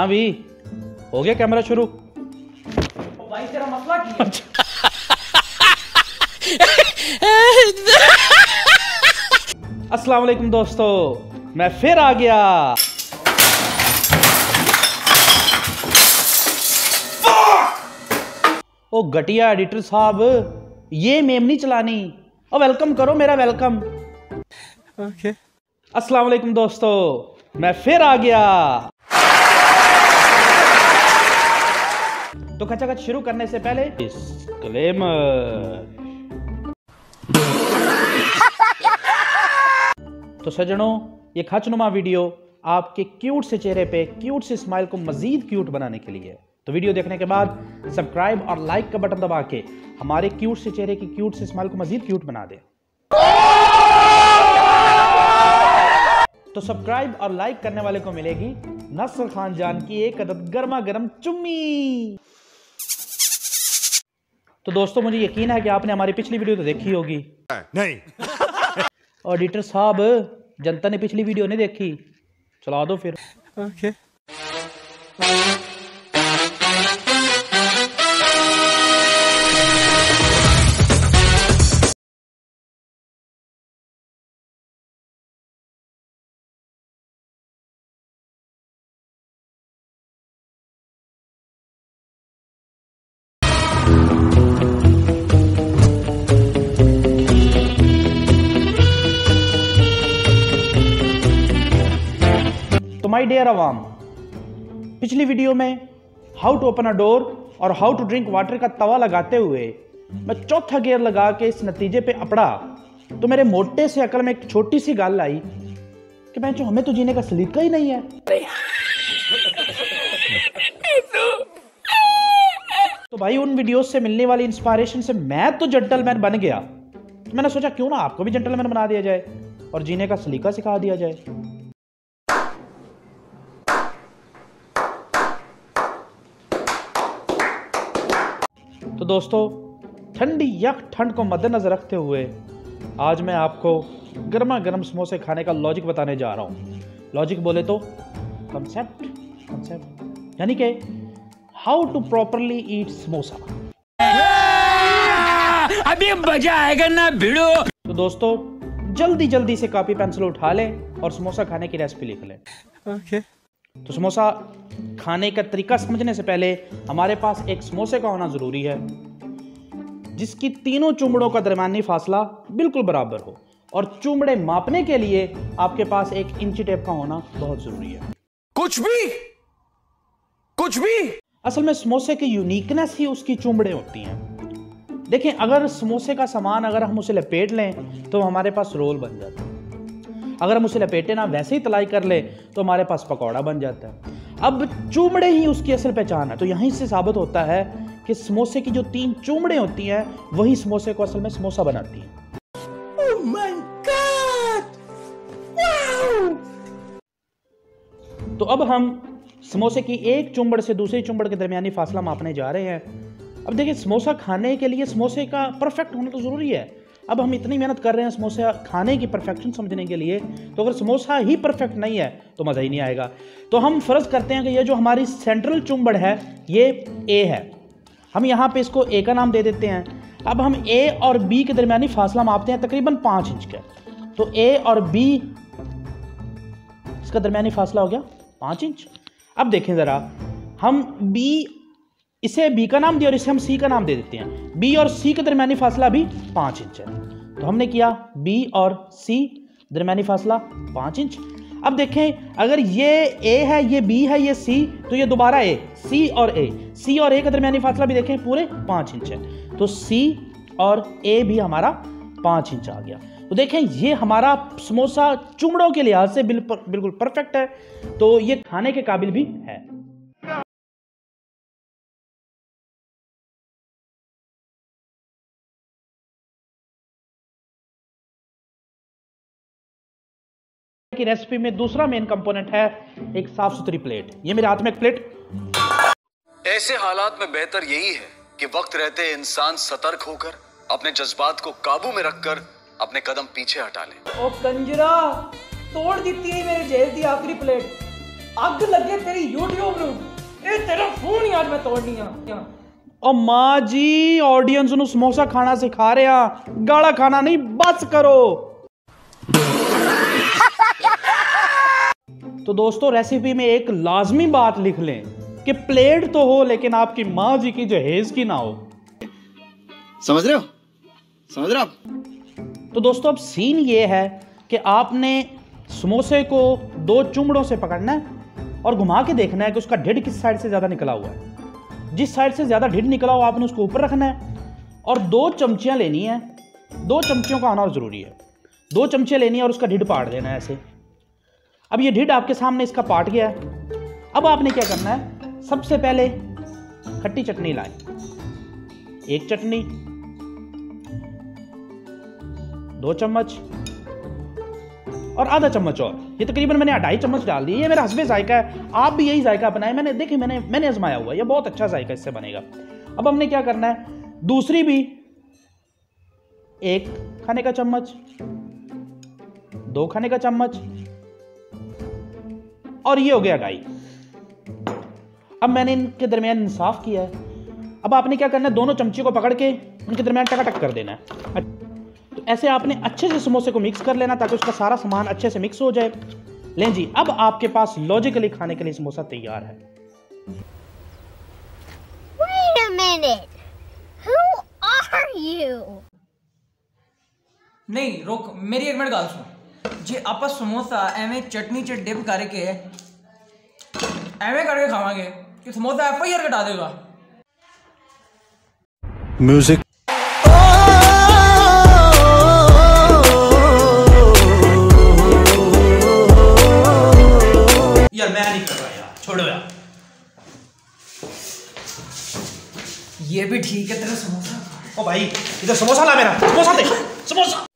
हाँ भी? हो गया कैमरा शुरू। भाई तेरा मसला क्या अस्सलाम वालेकुम दोस्तों मैं फिर आ गया। ओ घटिया एडिटर साहब ये मेम नहीं चलानी। ओ वेलकम करो मेरा वेलकम Okay. अस्सलाम वालेकुम दोस्तों मैं फिर आ गया। तो खचाखच शुरू करने से पहले तो सजनों ये खचनुमा वीडियो आपके क्यूट से चेहरे पे क्यूट से स्माइल को मजीद क्यूट बनाने के लिए तो वीडियो देखने के बाद सब्सक्राइब और लाइक का बटन दबा के हमारे क्यूट से चेहरे की क्यूट से स्माइल को मजीद क्यूट बना दे। तो सब्सक्राइब और लाइक करने वाले को मिलेगी नस्र खान जान की एक अदद गर्मा गर्म चुम्मी। तो दोस्तों मुझे यकीन है कि आपने हमारी पिछली वीडियो तो देखी होगी। नहीं। ऑडिटर साहब जनता ने पिछली वीडियो नहीं देखी। चला दो फिर। Okay Okay. माय डियर अवाम, पिछली वीडियो में how to open a door और हाउ टू ड्रिंक वाटर का तवा लगाते हुए मैं चौथा गियर लगा के इस नतीजे पे अपड़ा तो मेरे मोटे से अकल में एक छोटी सी गाल आई कि मैं जो हमें तो जीने का सलीका ही नहीं है। तो भाई, उन वीडियोस से मिलने वाली इंस्पायरेशन से मैं तो जेंटलमैन बन गया। तो मैंने सोचा, क्यों ना आपको भी जेंटलमैन बना दिया जाए और जीने का सलीका सिखा दिया जाए। दोस्तों ठंडी यक ठंड को मद्देनजर रखते हुए आज मैं आपको गर्मा गर्म समोसे खाने का लॉजिक बताने जा रहा हूँ। लॉजिक बोले तो कंसेप्ट कंसेप्ट यानी कि how to properly eat samosa. अभी मज़ा आएगा ना भिड़ो। तो दोस्तों जल्दी जल्दी से कॉपी पेंसिल उठा लें और समोसा खाने की रेसिपी लिख लें। Okay. तो समोसा खाने का तरीका समझने से पहले हमारे पास एक समोसे का होना ज़रूरी है जिसकी तीनों चुमड़ों का दरमियानी फासला बिल्कुल बराबर हो और चुमड़े मापने के लिए आपके पास एक इंची टेप का होना बहुत ज़रूरी है। कुछ भी? कुछ भी? असल में समोसे की यूनिकनेस ही उसकी चुमड़े होती हैं। देखें अगर समोसे का सामान अगर हम उसे लपेट लें तो हमारे पास रोल बन जाता है। अगर हम उसे लपेटे ना वैसे ही तलाई कर ले तो हमारे पास पकौड़ा बन जाता है। अब चूमड़े ही उसकी असल पहचान है। तो यहीं से साबित होता है कि समोसे की जो तीन चूमड़े होती हैं वही समोसे को असल में समोसा बनाती हैं। तो अब हम समोसे की एक चुम्बड़ से दूसरी चुम्बड़ के दरमियानी फासला मापने जा रहे हैं। अब देखिए समोसा खाने के लिए समोसे का परफेक्ट होना तो ज़रूरी है। अब हम इतनी मेहनत कर रहे हैं समोसा खाने की परफेक्शन समझने के लिए तो अगर समोसा ही परफेक्ट नहीं है तो मज़ा ही नहीं आएगा। तो हम फ़र्ज़ करते हैं कि ये जो हमारी सेंट्रल चुम्बड़ है, ये ए है। हम यहाँ पे इसको ए का नाम दे देते हैं। अब हम ए और बी के दरमियानी फासला मापते हैं तकरीबन पाँच इंच का। तो ए और बी इसका दरमियानी फासला हो गया पाँच इंच। अब देखें ज़रा, हम बी इसे बी का नाम दिया और इसे हम सी का नाम दे देते हैं। बी और सी के दरमियानी फासला भी पाँच इंच है। तो हमने किया बी और सी दरमियानी फासला पाँच इंच। अब देखें, अगर ये ए है, ये बी है, ये सी तो ये दोबारा ए सी और ए सी और ए का दरमियानी फासला भी देखें, पूरे पाँच इंच है। तो सी और ए भी हमारा पाँच इंच आ गया। तो देखें, ये हमारा समोसा चुमड़ों के लिहाज से बिल्कुल परफेक्ट है। तो ये खाने के काबिल भी है। की रेसिपी में दूसरा मेन कंपोनेंट है एक साफ़ सुथरी प्लेट ये मेरे हाथ में एक प्लेट ऐसे हालात में बेहतर यही है कि वक्त रहते इंसान सतर्क होकर अपने जज्बात को काबू में रखकर अपने कदम पीछे हटा ले। ओ कंजरा तोड़ देती है मेरे जेल दी आखिरी प्लेट ਅੱਗ लगे तेरी YouTube ਨੂੰ ਇਹ ਤੇਰਾ ਫੋਨ ਹੀ ਅੱਜ ਮੈਂ ਤੋੜਨੀ ओ ਓ जी ऑडियंस नु समोसा खाना सिखा रहे ਰਿਹਾ ਗਾਲਾ खाना नहीं बस करो। तो दोस्तों रेसिपी में एक लाजमी बात लिख लें कि प्लेट तो हो लेकिन आपकी माँ जी की जहेज की ना हो। समझ रहे हो? समझ रहे हो तो दोस्तों अब सीन ये है कि आपने समोसे को दो चुमड़ों से पकड़ना है और घुमा के देखना है कि उसका ढिड किस साइड से ज़्यादा निकला हुआ है। जिस साइड से ज़्यादा ढिड निकला हुआ आपने उसको ऊपर रखना है और दो चमचियाँ लेनी है। दो चमचियों का आना ज़रूरी है। दो चमचे लेनी है और उसका ढिड पाड़ देना है ऐसे। अब ये ढिड आपके सामने इसका पाट गया है। अब आपने क्या करना है? सबसे पहले खट्टी चटनी लाए। एक चटनी, दो चम्मच, और आधा चम्मच और। ये तकरीबन मैंने अढ़ाई चम्मच डाल दी ये मेरा हसबे जायका है। आप भी यही जायका अपनाए। मैंने, देखिए, मैंने मैंने आजमाया हुआ है। ये बहुत अच्छा जायका इससे बनेगा। अब हमने क्या करना है? दूसरी भी एक खाने का चम्मच, दो खाने का चम्मच और ये हो गया ढाई अब मैंने इनके दरमियान इंसाफ किया है। अब आपने क्या करना है? दोनों चमची को पकड़ के उनके दरमियान टकाटक कर देना है। तो ऐसे आपने अच्छे से समोसे को मिक्स कर लेना ताकि उसका सारा सामान अच्छे से मिक्स हो जाए। लें जी अब आपके पास लॉजिकली खाने के लिए समोसा तैयार है। Wait a minute. Who are you? नहीं रोक मेरी एक मिनट गाल सुन। ਜੇ ਆਪਾਂ ਸਮੋਸਾ ਐਵੇਂ ਚਟਨੀ ਚ ਡਿਪ ਕਰਕੇ ਐਵੇਂ ਕਰਕੇ ਖਾਵਾਂਗੇ ਕਿ ਸਮੋਸਾ ਐਫ ਆਈ ਆਰ ਕਟਾ ਦੇਗਾ म्यूजिक यार मैं नहीं कर रहा यार छोड़ो यार ये भी ठीक है तेरा समोसा ओ भाई इधर समोसा ला मेरा समोसा दे समोसा